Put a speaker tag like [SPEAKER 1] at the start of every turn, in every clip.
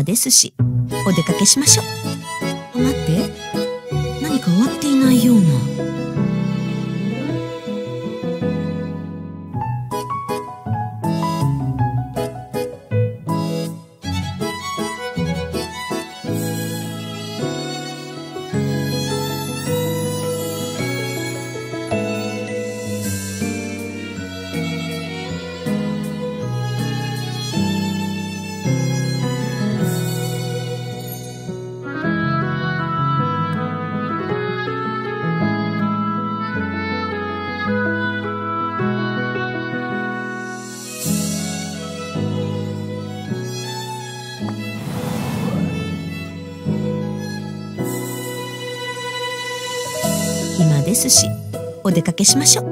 [SPEAKER 1] ーですし、お出かけしましょう。待って。ですしお出かけしましょう。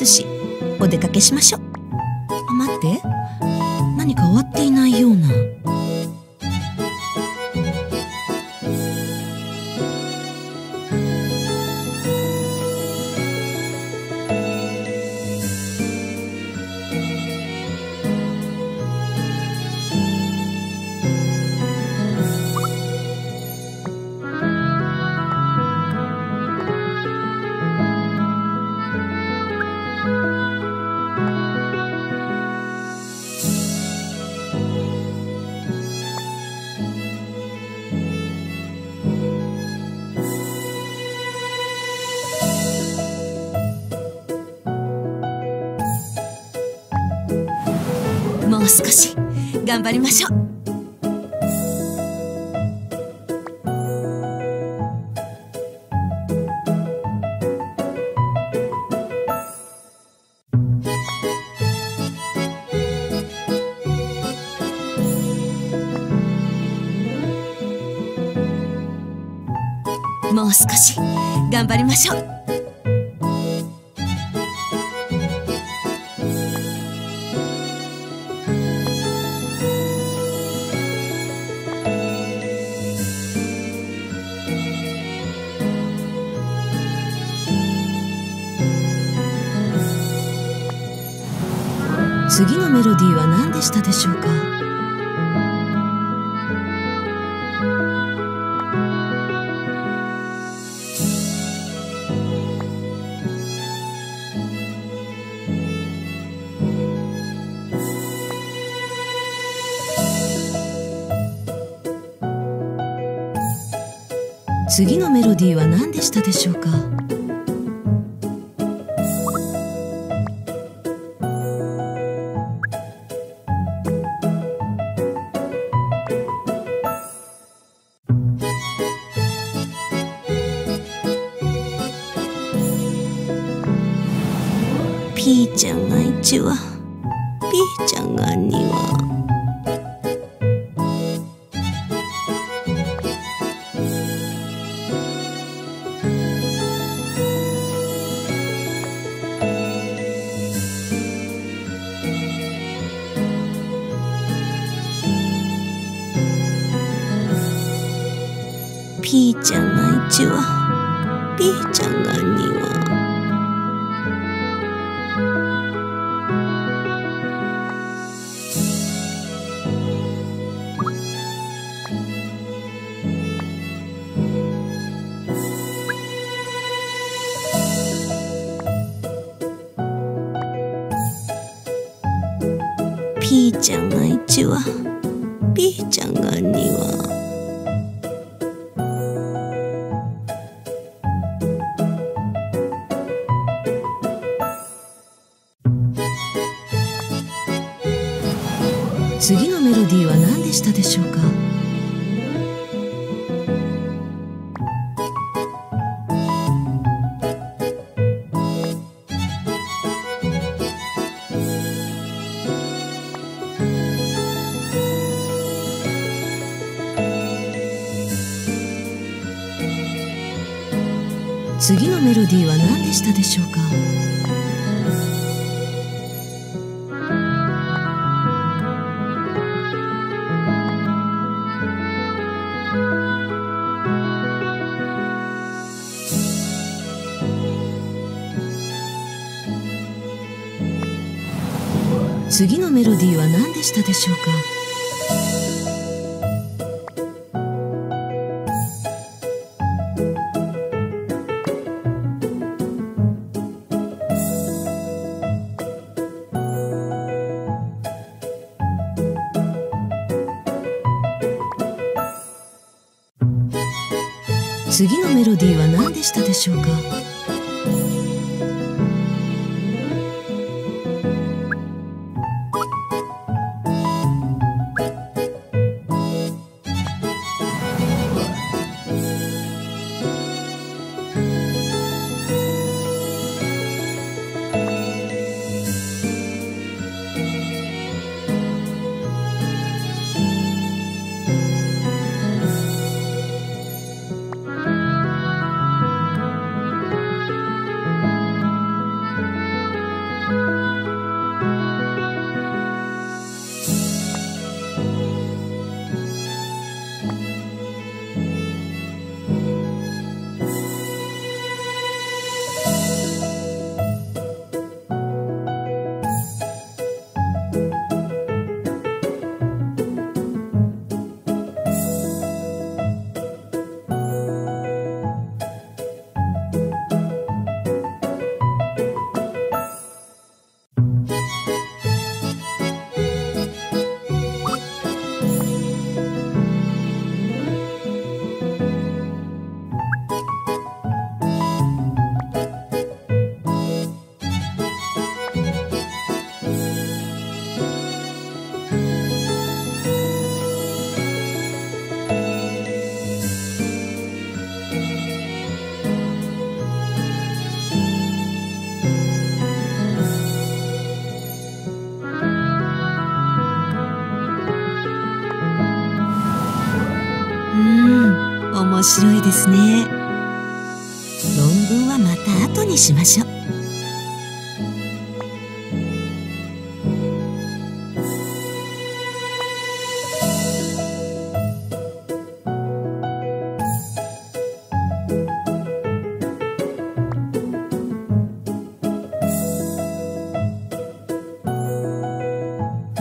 [SPEAKER 1] ですしお出かけしましょう。う少し頑張りましょう。もう少し頑張りましょう。しょうか？次のメロディーは何でしたでしょうか？ちゃゃでしょうか？次のメロディーは何でしたでしょうか？でしょうか？ですね。論文はまた後にしましょう。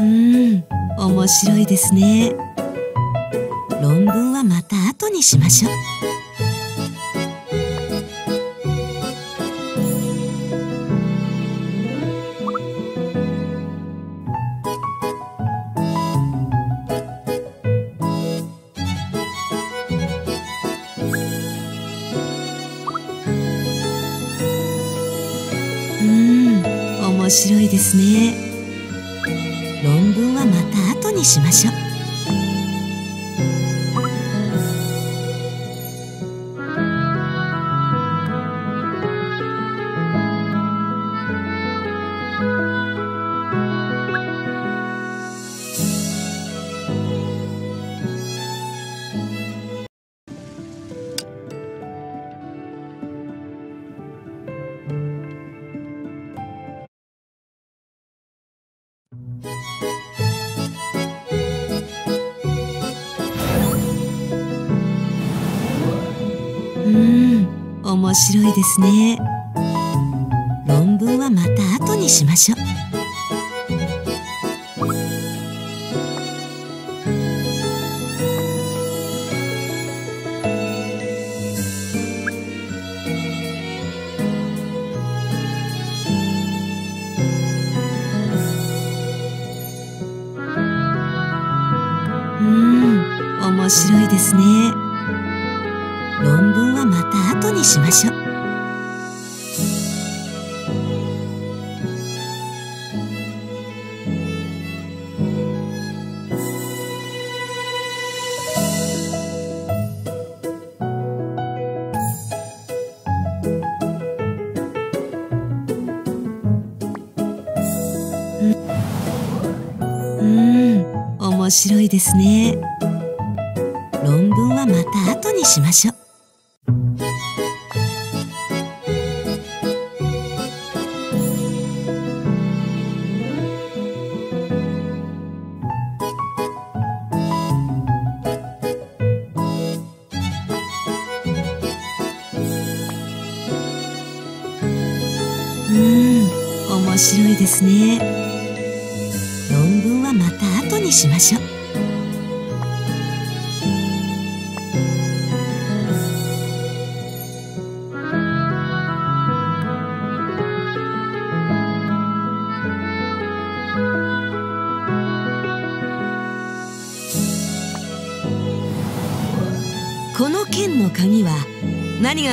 [SPEAKER 1] ん面白いですね。論文はまた後にしましょう。ね。論文はまた後にしましょう。白いですね。論文はまた後にしましょう。ですね。論文はまた後にしましょう。うん面白いですね。論文はまた後にしましょう。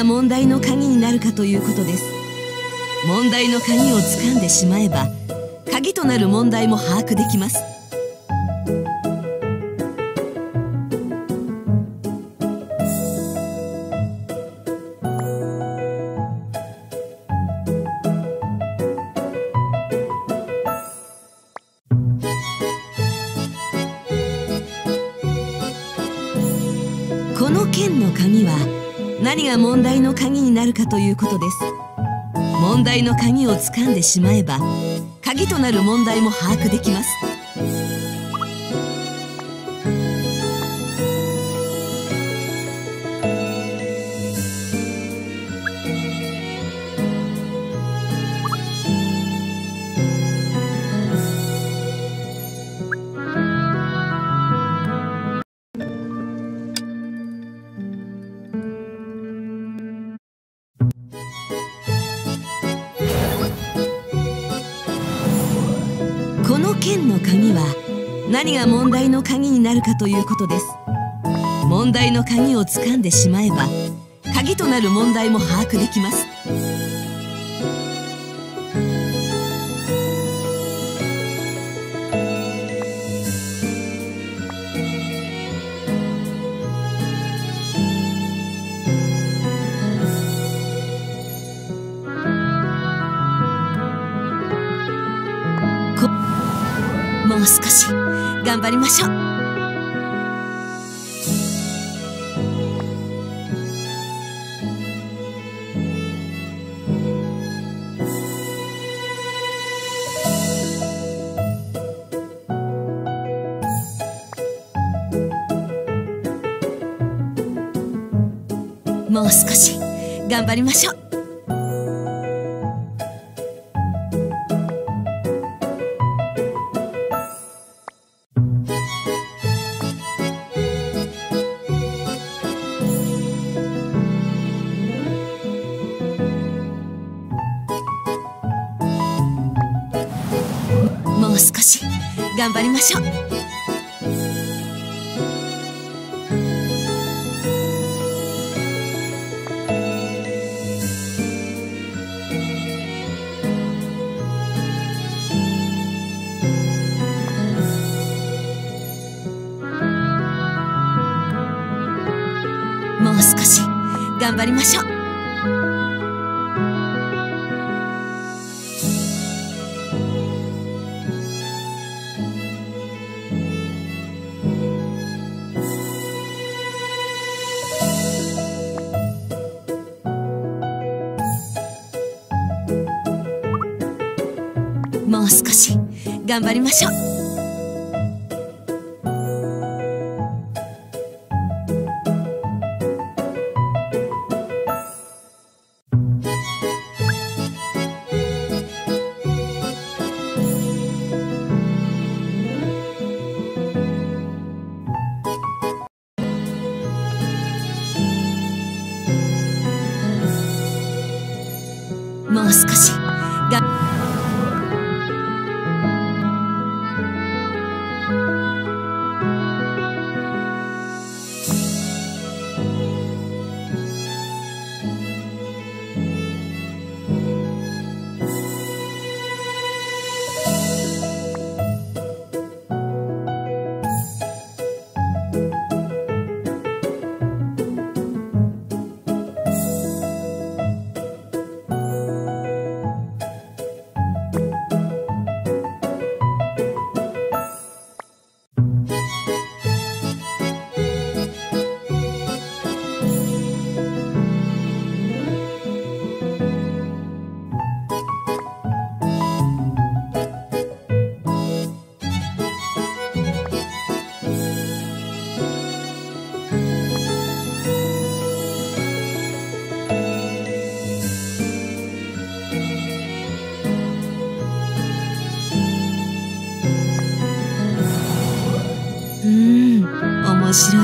[SPEAKER 1] が問題の鍵になるかということです問題の鍵をつかんでしまえば鍵となる問題も把握できますということです。問題の鍵をつかんでしまえば鍵となる問題も把握できます。何が問題の鍵になるかということです。問題の鍵をつかんでしまえば鍵となる問題も把握できます。頑張りましょう。もう少し頑張りましょう。頑張りましょう。もう少し頑張りましょう。頑張りましょう。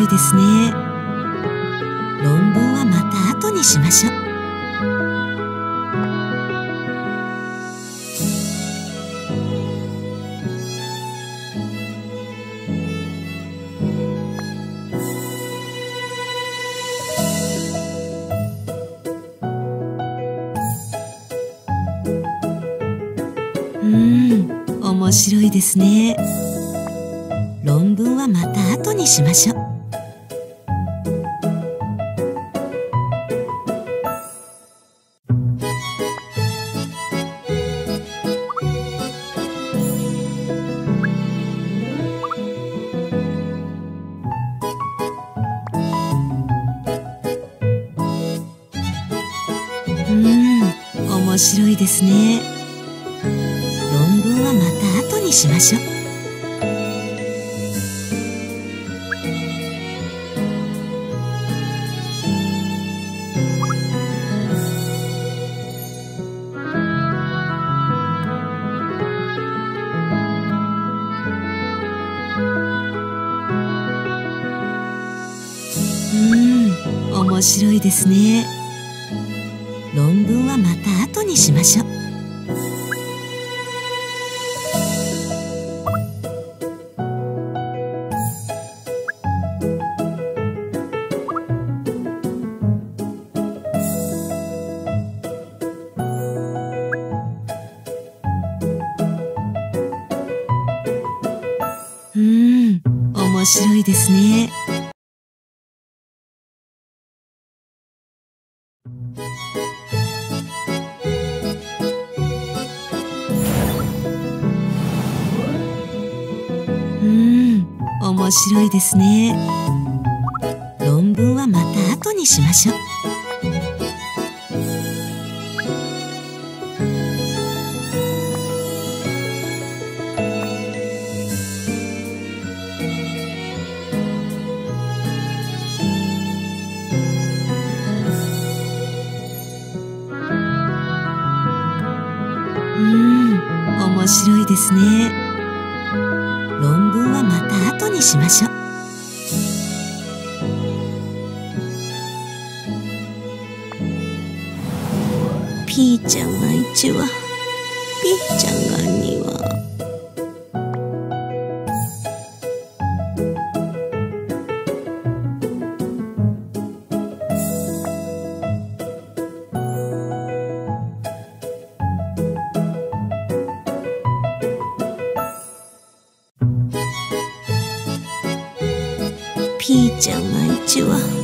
[SPEAKER 1] いですね。論文はまた後にしましょうん面白いですね。論文はまた後にしましょう。しましょう。面白いですね。論文はまた後にしましょう。面白いですね。論文はまた後にしましょう。うん面白いですね。にしましょう。ピーちゃんが1羽。ピーちゃんが2ゃん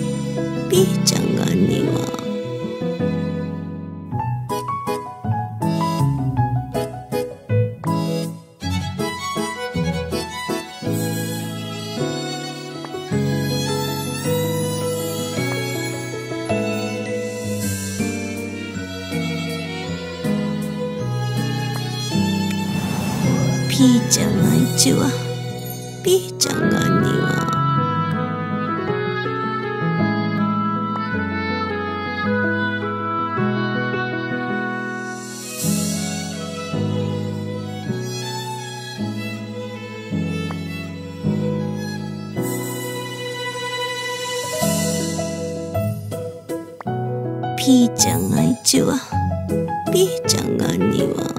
[SPEAKER 1] ピーちゃんが1羽ピーちゃんが2羽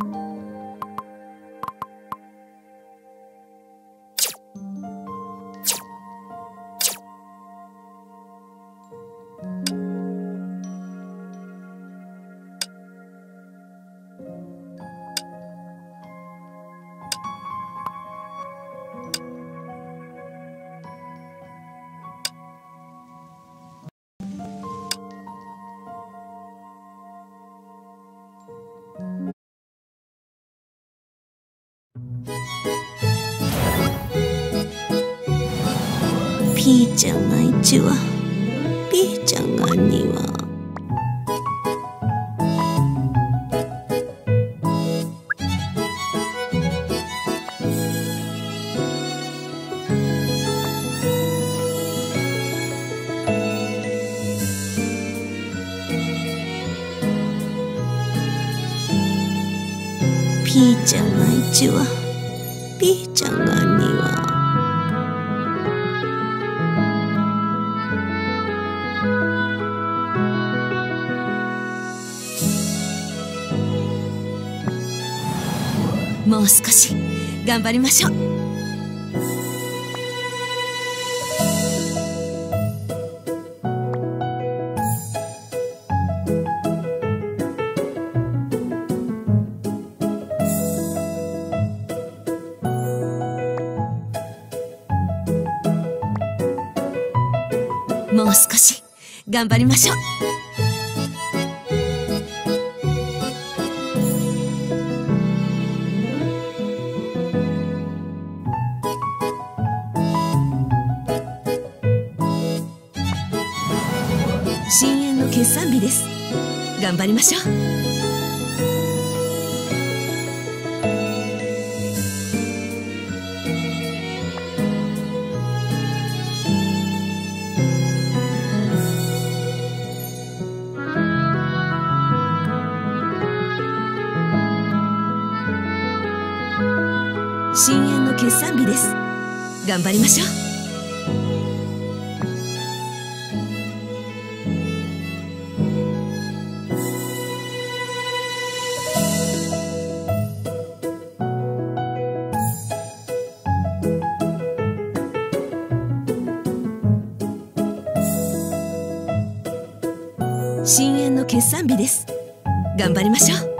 [SPEAKER 1] ピちゃんが一はピーちゃんが二はピーちゃんが一はピーちゃんが二はう少し頑張りましょう。もう少し頑張りましょう。頑張りましょう。深淵の決算日です。頑張りましょう。淵の決算日です。頑張りましょう。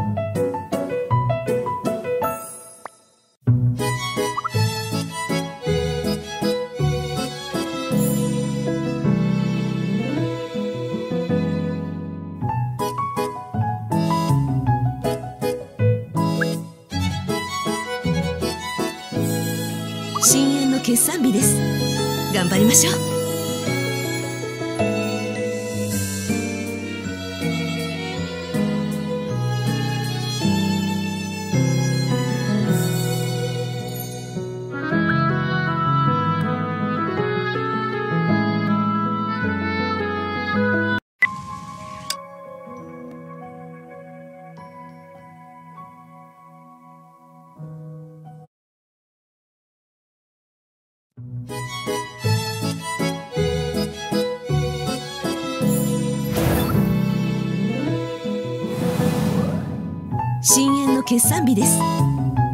[SPEAKER 1] 決算日です。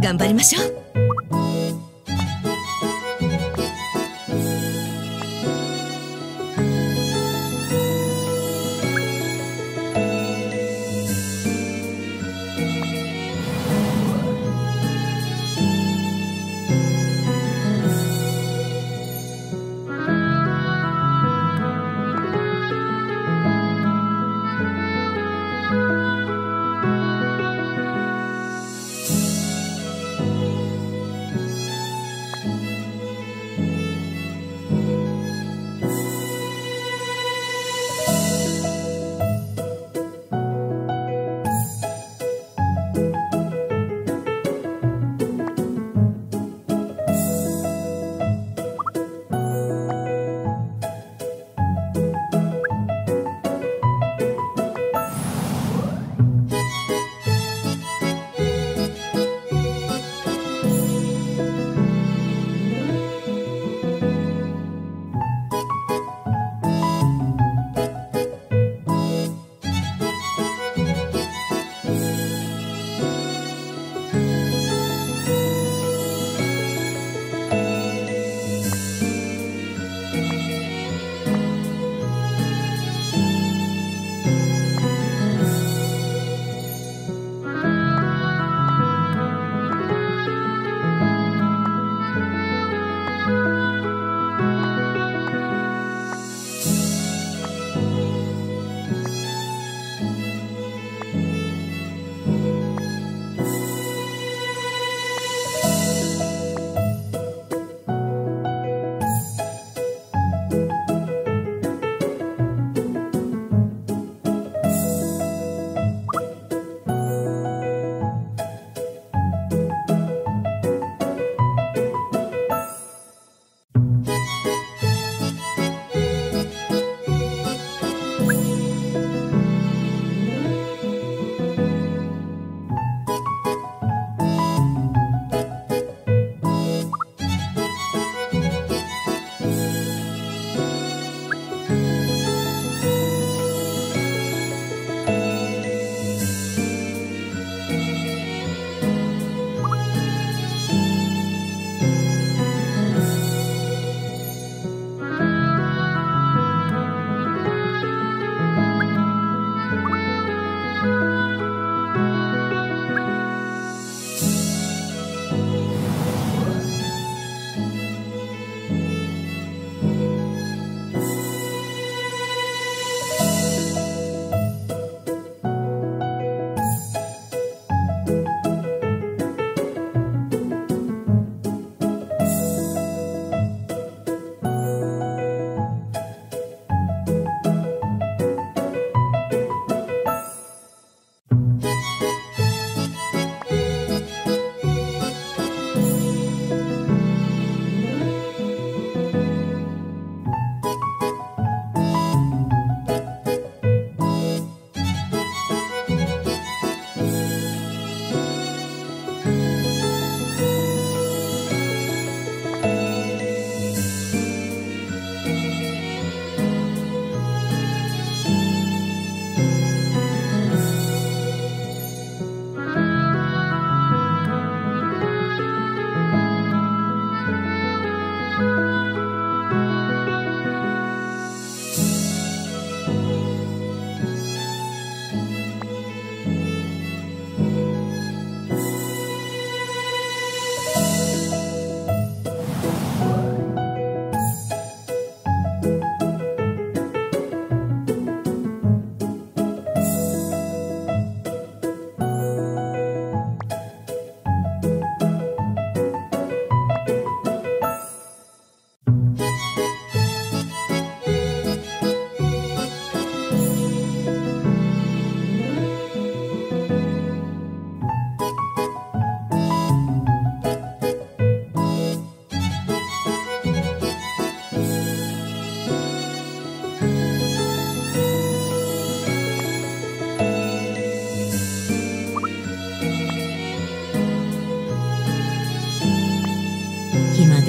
[SPEAKER 1] 頑張りましょう。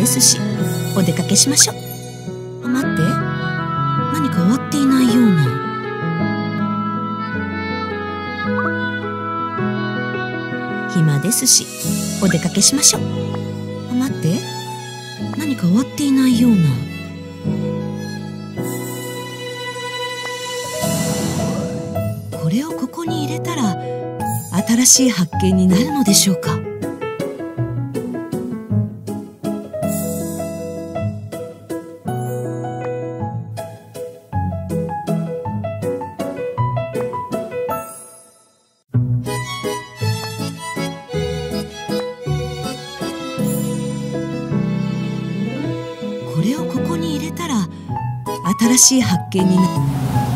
[SPEAKER 1] ですしお出かけしましょう。待って。何か終わっていないような。暇ですしお出かけしましょう。待って。何か終わっていないような。これをここに入れたら新しい発見になるのでしょうか。しい発見になる。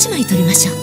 [SPEAKER 1] 一枚取りましょう。